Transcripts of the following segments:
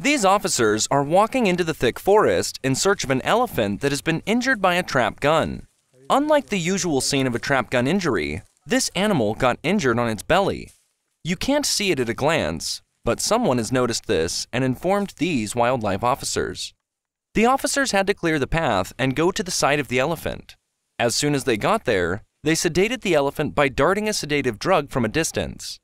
These officers are walking into the thick forest in search of an elephant that has been injured by a trap gun. Unlike the usual scene of a trap gun injury, this animal got injured on its belly. You can't see it at a glance, but someone has noticed this and informed these wildlife officers. The officers had to clear the path and go to the side of the elephant. As soon as they got there, they sedated the elephant by darting a sedative drug from a distance.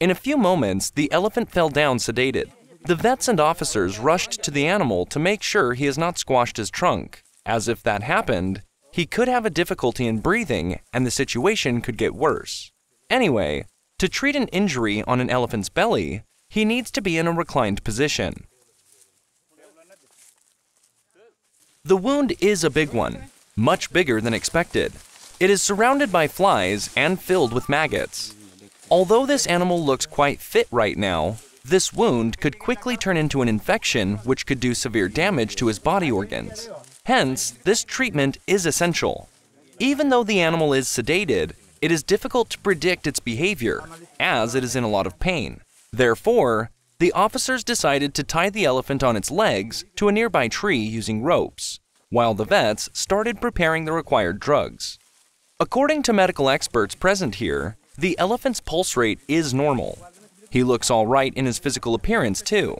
In a few moments, the elephant fell down sedated. The vets and officers rushed to the animal to make sure he has not squashed his trunk, as if that happened, he could have a difficulty in breathing and the situation could get worse. Anyway, to treat an injury on an elephant's belly, he needs to be in a reclined position. The wound is a big one, much bigger than expected. It is surrounded by flies and filled with maggots. Although this animal looks quite fit right now, this wound could quickly turn into an infection which could do severe damage to his body organs. Hence, this treatment is essential. Even though the animal is sedated, it is difficult to predict its behavior, as it is in a lot of pain. Therefore, the officers decided to tie the elephant on its legs to a nearby tree using ropes, while the vets started preparing the required drugs. According to medical experts present here, the elephant's pulse rate is normal. He looks all right in his physical appearance, too.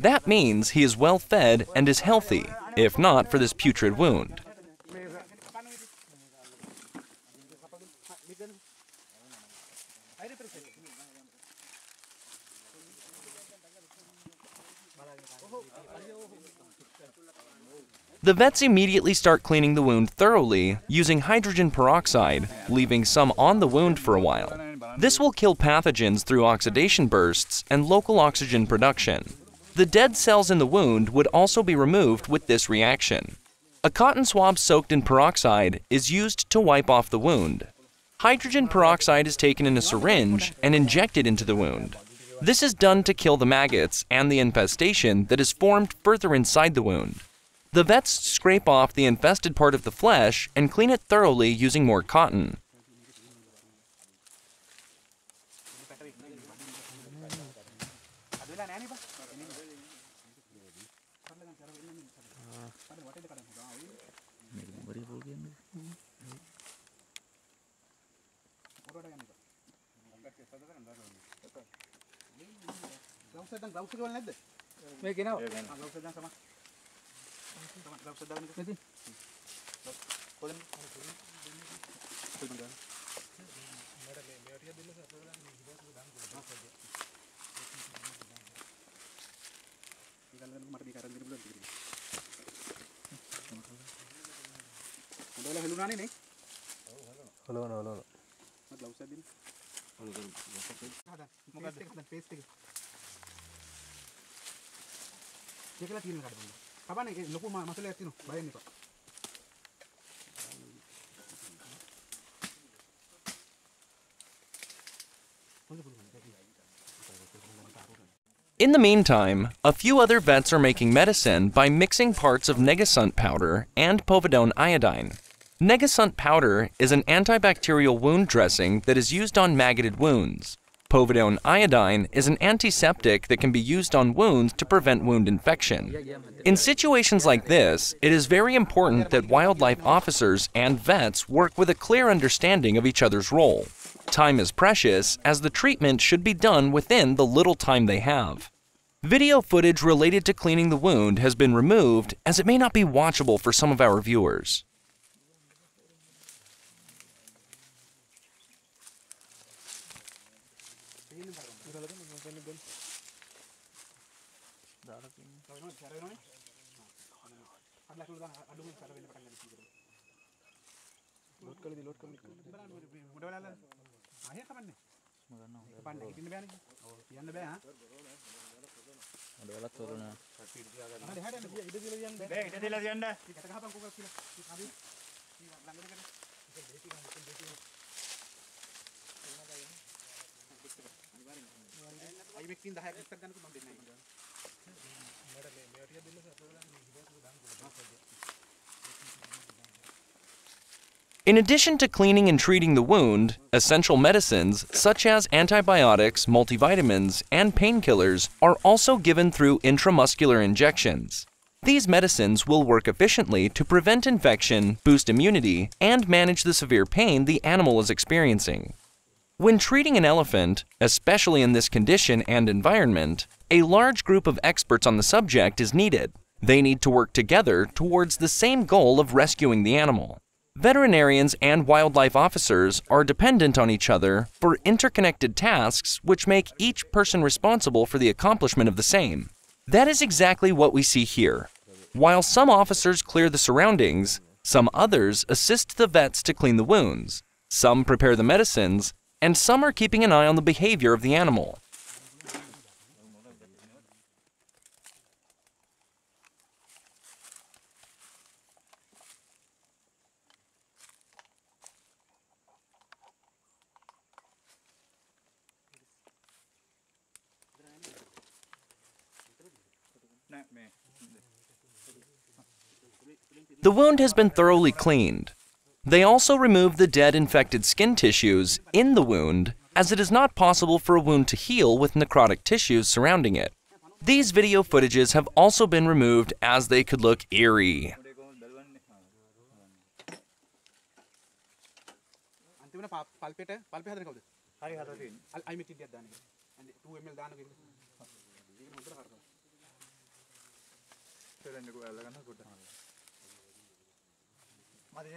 That means he is well fed and is healthy, if not for this putrid wound. The vets immediately start cleaning the wound thoroughly using hydrogen peroxide, leaving some on the wound for a while. This will kill pathogens through oxidation bursts and local oxygen production. The dead cells in the wound would also be removed with this reaction. A cotton swab soaked in peroxide is used to wipe off the wound. Hydrogen peroxide is taken in a syringe and injected into the wound. This is done to kill the maggots and the infestation that is formed further inside the wound. The vets scrape off the infested part of the flesh and clean it thoroughly using more cotton. Gloves එකෙන් gloves එක වල නැද්ද? මේ කෙනාව. ආ gloves එකෙන් සමා. සමා ග්ලව්ස් එක දාගන්න. මෙතන. කොලම් කොලම් දාන්න. මඩ මේ මේ ටික දෙන්න සර් දාන්න මේ ඉතින් දාන්න කොලම්. ඉතින් මට මේක අරන් දෙන්න පුළුවන් ටික. හොඳට හලුනානේ නේ? ඔව් හලුනා. හලුනා හලුනා. මට ග්ලව්ස් එක දෙන්න. ඒකලා තියෙන කාට බලන්න කපන්නේ ඒක ලොකු ම- මසලයක් තියෙනවා බය වෙන්න එපා හොඳ පුළුවන් In the meantime, a few other vets are making medicine by mixing parts of negasunt powder and povidone iodine. Negasunt powder is an antibacterial wound dressing that is used on maggoted wounds. Povidone iodine is an antiseptic that can be used on wounds to prevent wound infection. In situations like this, it is very important that wildlife officers and vets work with a clear understanding of each other's role. Time is precious, as the treatment should be done within the little time they have. Video footage related to cleaning the wound has been removed as it may not be watchable for some of our viewers. ලොට් කළද ලොට් කම උඩ වෙලා ආයෙ කමන්නේ මගන්න පන්න ඉන්න බෑනේ කියන්න බෑ හා උඩ වෙලා තොරණ හරි හරි ඉඩ දීලා කියන්න බෑ ඉඩ දීලා කියන්න කට ගහපන් කෝකක් කියලා හරි ළඟට කට දෙටි ගන්න දෙටි Ni in addition to cleaning and treating the wound, essential medicines such as antibiotics, multivitamins, and painkillers are also given through intramuscular injections. These medicines will work efficiently to prevent infection, boost immunity, and manage the severe pain the animal is experiencing. When treating an elephant, especially in this condition and environment, a large group of experts on the subject is needed. They need to work together towards the same goal of rescuing the animal. Veterinarians and wildlife officers are dependent on each other for interconnected tasks which make each person responsible for the accomplishment of the same. That is exactly what we see here. While some officers clear the surroundings, some others assist the vets to clean the wounds, some prepare the medicines, and some are keeping an eye on the behavior of the animal. The wound has been thoroughly cleaned. They also remove the dead infected skin tissues in the wound as it is not possible for a wound to heal with necrotic tissues surrounding it. These video footages have also been removed as they could look eerie.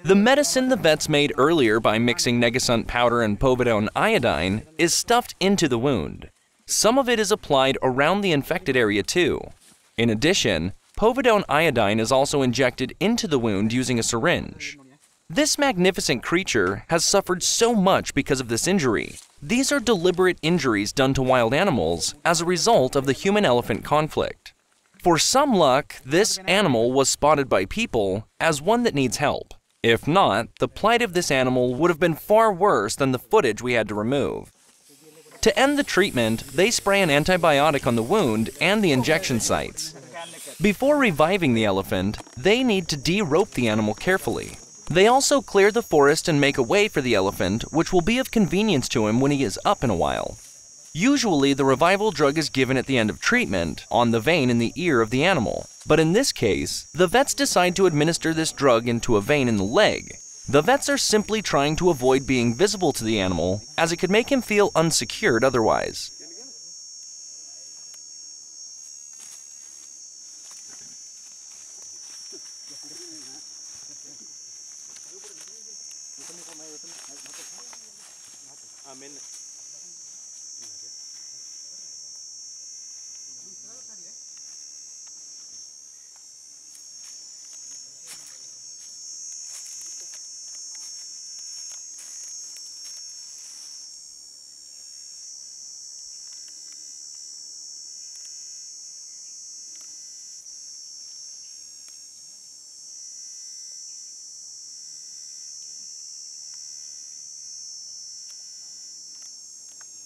The medicine the vets made earlier by mixing Negasunt powder and povidone iodine is stuffed into the wound. Some of it is applied around the infected area too. In addition, povidone iodine is also injected into the wound using a syringe. This magnificent creature has suffered so much because of this injury. These are deliberate injuries done to wild animals as a result of the human elephant conflict. For some luck, this animal was spotted by people as one that needs help. If not, the plight of this animal would have been far worse than the footage we had to remove. To end the treatment, they spray an antibiotic on the wound and the injection sites. Before reviving the elephant, they need to de-rope the animal carefully. They also clear the forest and make a way for the elephant, which will be of convenience to him when he is up in a while. Usually, the revival drug is given at the end of treatment, on the vein in the ear of the animal. But in this case, the vets decide to administer this drug into a vein in the leg. The vets are simply trying to avoid being visible to the animal, as it could make him feel unsecured otherwise.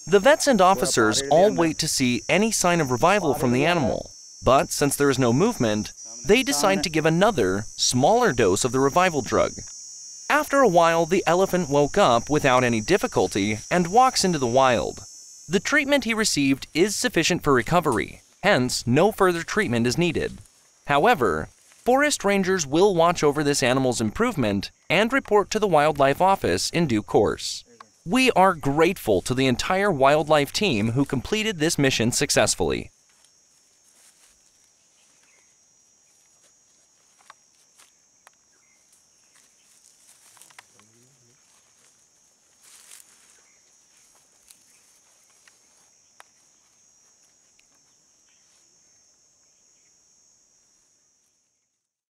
The vets and officers all wait to see any sign of revival from the animal. But since there is no movement, they decide to give another, smaller dose of the revival drug. After a while, the elephant woke up without any difficulty and walks into the wild. The treatment he received is sufficient for recovery, hence, no further treatment is needed. However, forest rangers will watch over this animal's improvement and report to the wildlife office in due course. We are grateful to the entire wildlife team who completed this mission successfully.